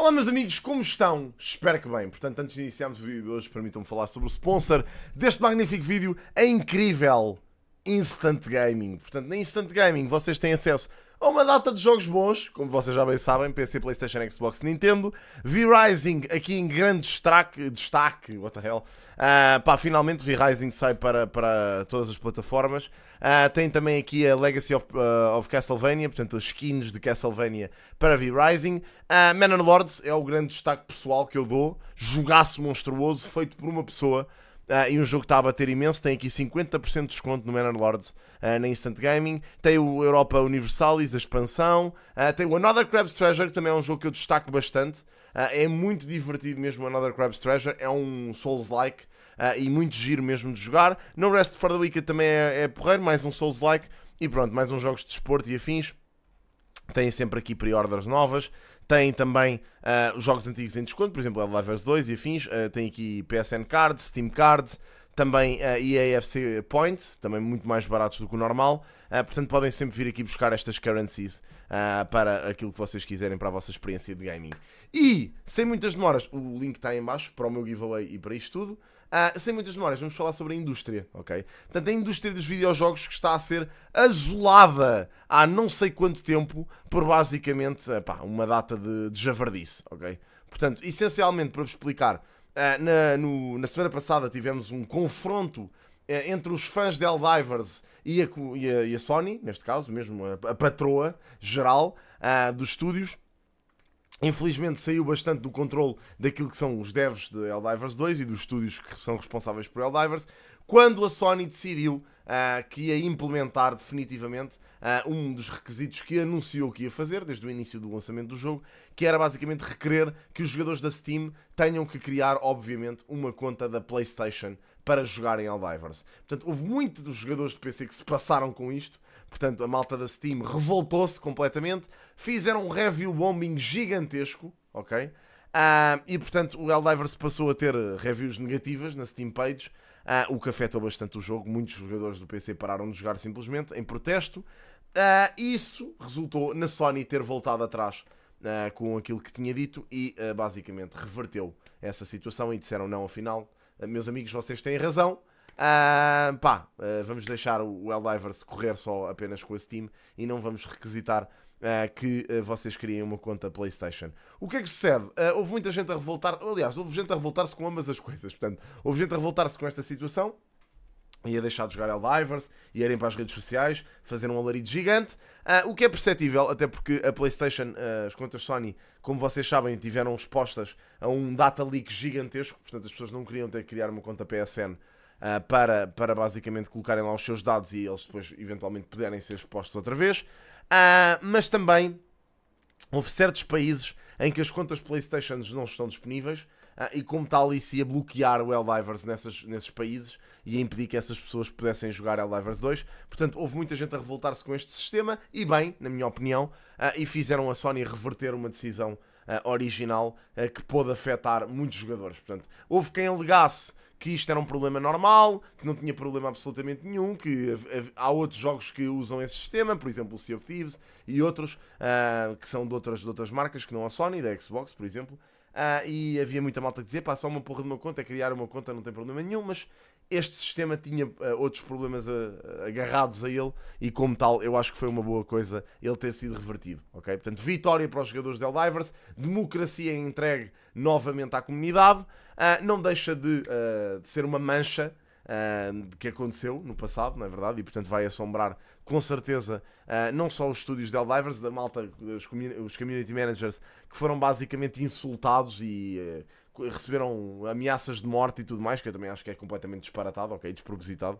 Olá meus amigos, como estão? Espero que bem. Portanto, antes de iniciarmos o vídeo de hoje, permitam-me falar sobre o sponsor deste magnífico vídeo, a incrível Instant Gaming. Portanto, na Instant Gaming vocês têm acesso a uma data de jogos bons, como vocês já bem sabem, PC, Playstation, Xbox, Nintendo. V-Rising aqui em grande destaque, destaque what the hell. Uh, pá, finalmente V-Rising sai para, para todas as plataformas. Uh, tem também aqui a Legacy of, uh, of Castlevania, portanto as skins de Castlevania para V-Rising. Uh, Man and Lords é o grande destaque pessoal que eu dou. Jogaço monstruoso, feito por uma pessoa. Uh, e um jogo que está a bater imenso. Tem aqui 50% de desconto no Manor Lords uh, na Instant Gaming. Tem o Europa Universalis, a expansão. Uh, tem o Another Crab's Treasure, que também é um jogo que eu destaco bastante. é muito divertido mesmo o Another Crab's Treasure. É um Souls-like e muito giro mesmo de jogar. No Rest for the Wicked também é, é porreiro, mais um Souls-like. E pronto, mais uns jogos de desporto e afins. Tem sempre aqui pre-orders novas. Tem também uh, os jogos antigos em desconto, por exemplo, Helldivers 2 e afins. Uh, tem aqui PSN Cards, Steam Cards, também uh, EAFC Points, também muito mais baratos do que o normal. Uh, portanto, podem sempre vir aqui buscar estas currencies uh, para aquilo que vocês quiserem para a vossa experiência de gaming. E, sem muitas demoras, o link está aí em baixo para o meu giveaway e para isto tudo. Uh, sem muitas demoras, vamos falar sobre a indústria, ok? Portanto, a indústria dos videojogos que está a ser azulada há não sei quanto tempo por basicamente epá, uma data de, de javardice, ok? Portanto, essencialmente, para vos explicar, uh, na, no, na semana passada tivemos um confronto entre os fãs de Helldivers e a, e, a, e a, Sony, neste caso, mesmo a, a patroa geral dos estúdios, Infelizmente saiu bastante do controle daquilo que são os devs de Helldivers 2 e dos estúdios que são responsáveis por Helldivers, quando a Sony decidiu uh, que ia implementar definitivamente uh, um dos requisitos que anunciou que ia fazer desde o início do lançamento do jogo, que era basicamente requerer que os jogadores da Steam tenham que criar, obviamente, uma conta da PlayStation para jogarem Helldivers. Portanto, houve muitos dos jogadores de PC que se passaram com isto Portanto, a malta da Steam revoltou-se completamente, fizeram um review bombing gigantesco, ok? Uh, e portanto, o Helldivers passou a ter reviews negativas na Steam page, uh, o que afetou bastante o jogo. Muitos jogadores do PC pararam de jogar simplesmente em protesto. Uh, isso resultou na Sony ter voltado atrás uh, com aquilo que tinha dito e uh, basicamente reverteu essa situação e disseram não, afinal, meus amigos, vocês têm razão. Uh, pá, uh, vamos deixar o Helldivers correr só apenas com a Steam e não vamos requisitar uh, que vocês criem uma conta PlayStation. O que é que sucede? houve muita gente a revoltar, aliás, houve gente a revoltar-se com ambas as coisas. Portanto, houve gente a revoltar-se com esta situação ia deixar de jogar Helldivers, ia irem para as redes sociais, fazer um alarido gigante, uh, o que é perceptível, até porque a PlayStation, uh, as contas Sony, como vocês sabem, tiveram expostas a um data leak gigantesco, portanto as pessoas não queriam ter que criar uma conta PSN uh, para, para basicamente colocarem lá os seus dados e eles depois eventualmente puderem ser expostos outra vez. Uh, mas também houve certos países em que as contas PlayStation não estão disponíveis uh, e, como tal, isso ia bloquear o Helldivers nessas, nesses países e impedir que essas pessoas pudessem jogar Helldivers 2. Portanto, houve muita gente a revoltar-se com este sistema e, bem, na minha opinião, e fizeram a Sony reverter uma decisão original que pôde afetar muitos jogadores. Portanto, houve quem alegasse que isto era um problema normal, que não tinha problema absolutamente nenhum, que há outros jogos que usam esse sistema, por exemplo o Sea of Thieves e outros uh, que são de outras, de outras marcas, que não a Sony, da Xbox, por exemplo. Uh, e havia muita malta que dizia, pá, só uma porra de uma conta, é criar uma conta não tem problema nenhum, mas este sistema tinha uh, outros problemas agarrados a ele e como tal eu acho que foi uma boa coisa ele ter sido revertido, ok? Portanto, vitória para os jogadores de Helldivers, democracia entregue novamente à comunidade, uh, não deixa de, uh, de, ser uma mancha uh, que aconteceu no passado, não é verdade? E portanto vai assombrar com certeza não só os estúdios de Helldivers, da malta, os, os community managers que foram basicamente insultados e receberam ameaças de morte e tudo mais, que eu também acho que é completamente disparatado, ok? Despropositado.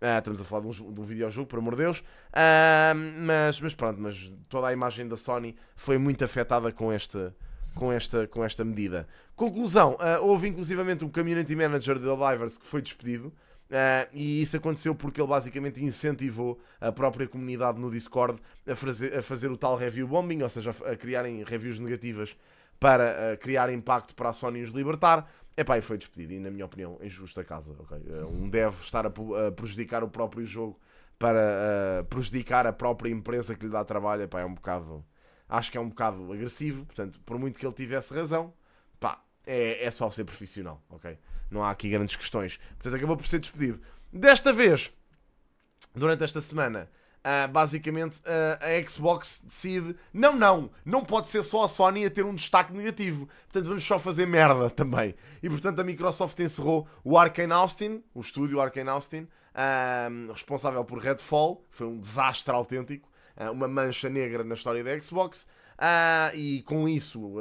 Uh, estamos a falar de um, de um videojogo, por amor de Deus. Uh, mas, mas pronto, mas toda a imagem da Sony foi muito afetada com este, com esta, com esta medida. Conclusão, uh, houve inclusivamente um community manager de Livers que foi despedido. Uh, e isso aconteceu porque ele basicamente incentivou a própria comunidade no Discord a fazer, a fazer o tal review bombing, ou seja, a, criarem reviews negativas para uh, criar impacto para a Sony os libertar. Epá, e foi despedido, e na minha opinião, em justa casa. Okay? Uh, um deve estar a, a, prejudicar o próprio jogo para prejudicar a própria empresa que lhe dá trabalho. Epá, é um bocado acho que é um bocado agressivo, portanto, por muito que ele tivesse razão, pá, é, é só ser profissional, ok? Não há aqui grandes questões. Portanto, acabou por ser despedido. Desta vez, durante esta semana, Uh, basicamente uh, a Xbox decide: não, não, não pode ser só a Sony a ter um destaque negativo. Portanto, vamos só fazer merda também. E portanto, a Microsoft encerrou o Arkane Austin, o estúdio Arkane Austin, uh, responsável por Redfall. Foi um desastre autêntico, uma mancha negra na história da Xbox. e com isso,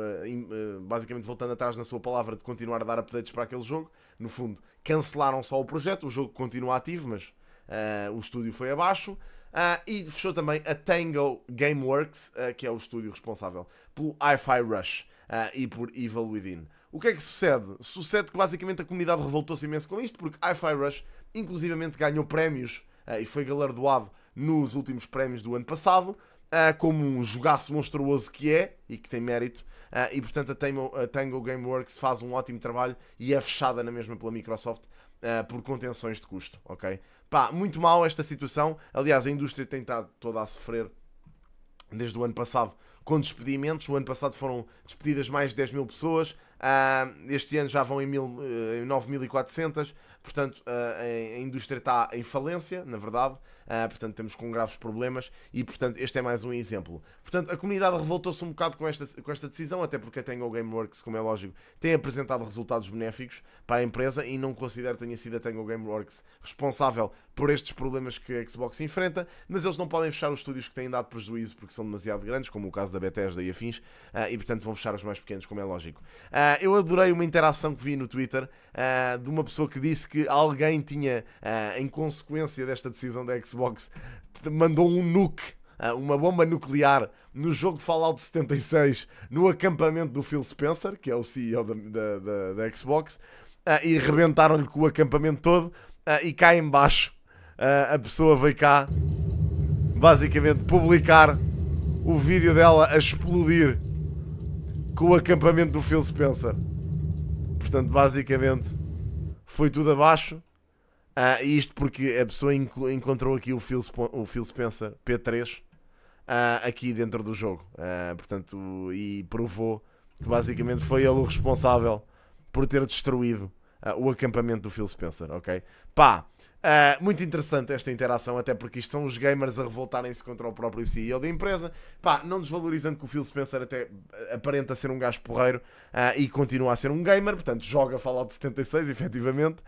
basicamente voltando atrás na sua palavra de continuar a dar updates para aquele jogo, no fundo, cancelaram só o projeto. O jogo continua ativo, mas o estúdio foi abaixo. Uh, e fechou também a Tango Gameworks, uh, que é o estúdio responsável pelo Hi-Fi Rush uh, e por Evil Within. O que é que sucede? Sucede que basicamente a comunidade revoltou-se imenso com isto, porque Hi-Fi Rush inclusivamente ganhou prémios e foi galardoado nos últimos prémios do ano passado, como um jogaço monstruoso que é e que tem mérito. e portanto a Tango, a Tango Gameworks faz um ótimo trabalho e é fechada na mesma pela Microsoft por contenções de custo, ok? Pá, muito mal esta situação. Aliás, a indústria tem estado toda a sofrer desde o ano passado com despedimentos. O ano passado foram despedidas mais de 10 mil pessoas. Uh, este ano já vão em, uh, em 9.400. Portanto, uh, a indústria está em falência, na verdade. Uh, portanto, temos com graves problemas e, portanto, este é mais um exemplo. Portanto, a comunidade revoltou-se um bocado com esta, com esta decisão, até porque a Tango Gameworks, como é lógico, tem apresentado resultados benéficos para a empresa e não considero que tenha sido a Tango Gameworks responsável por estes problemas que a Xbox enfrenta, mas eles não podem fechar os estúdios que têm dado prejuízo porque são demasiado grandes, como o caso da Bethesda e afins, uh, e, portanto, vão fechar os mais pequenos, como é lógico. Uh, eu adorei uma interação que vi no Twitter de uma pessoa que disse que alguém tinha, em consequência desta decisão da Xbox, mandou um nuke, ah, uma bomba nuclear no jogo Fallout 76 no acampamento do Phil Spencer, que é o CEO da, da, da, da Xbox, ah, e rebentaram-lhe com o acampamento todo. Ah, e cá embaixo a pessoa veio cá basicamente publicar o vídeo dela a explodir com o acampamento do Phil Spencer. Portanto, basicamente foi tudo abaixo. Uh, isto porque a pessoa encontrou aqui o Phil, o Phil Spencer P3 uh, ah, aqui dentro do jogo. Uh, portanto, e provou que basicamente foi ele o responsável por ter destruído o acampamento do Phil Spencer, ok? Pá, muito interessante esta interação, até porque isto são os gamers a revoltarem-se contra o próprio CEO da empresa. Pá, não desvalorizando que o Phil Spencer até aparenta ser um gajo porreiro e continua a ser um gamer, portanto joga Fallout 76, efetivamente.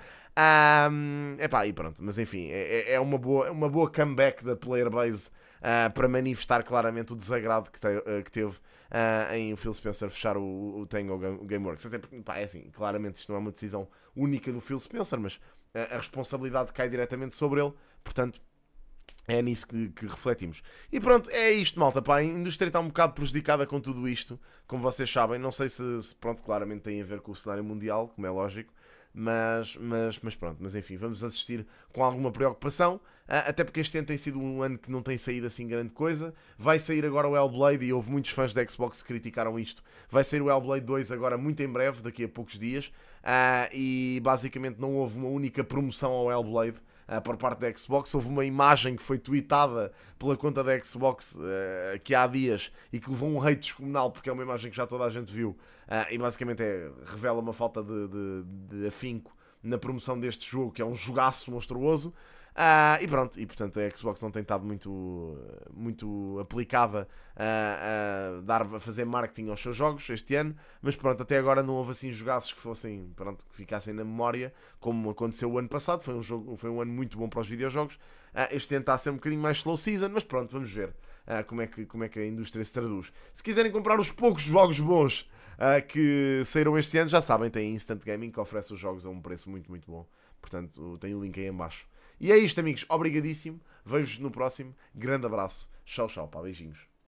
Um, epá, e pronto, mas enfim, é, é, é uma, boa, uma boa comeback da player base uh, para manifestar claramente o desagrado que, te, uh, que teve uh, em o Phil Spencer fechar o, o Tango Gameworks. Até porque, pá, é assim, claramente isto não é uma decisão única do Phil Spencer, mas a responsabilidade cai diretamente sobre ele, portanto. É nisso que, que, refletimos. E pronto, é isto, malta. Pá, a indústria está um bocado prejudicada com tudo isto, como vocês sabem. Não sei se, se, pronto, claramente tem a ver com o cenário mundial, como é lógico. Mas, mas, mas pronto, mas enfim, vamos assistir com alguma preocupação, ah, até porque este ano tem sido um ano que não tem saído assim grande coisa. Vai sair agora o Hellblade e houve muitos fãs da Xbox que criticaram isto. Vai sair o Hellblade 2 agora muito em breve, daqui a poucos dias, ah, e basicamente não houve uma única promoção ao Hellblade uh, por parte da Xbox. Houve uma imagem que foi tweetada pela conta da Xbox que há dias e que levou um hate descomunal porque é uma imagem que já toda a gente viu e basicamente é, revela uma falta de, de, de afinco na promoção deste jogo, que é um jogaço monstruoso. Uh, e pronto, e portanto a Xbox não tem estado muito, muito aplicada a, a, dar, a fazer marketing aos seus jogos este ano, mas pronto, até agora não houve assim jogaços que fossem, pronto, que ficassem na memória, como aconteceu o ano passado. Foi um, jogo, foi um ano muito bom para os videojogos. Uh, este ano está a ser um bocadinho mais slow season, mas pronto, vamos ver uh, como, é que, como é que a indústria se traduz. Se quiserem comprar os poucos jogos bons que saíram este ano, já sabem, tem Instant Gaming que oferece os jogos a um preço muito, muito bom. Portanto, tem o link aí em baixo. E é isto, amigos. Obrigadíssimo. Vejo-vos no próximo. Grande abraço. Tchau, tchau. Pá, beijinhos.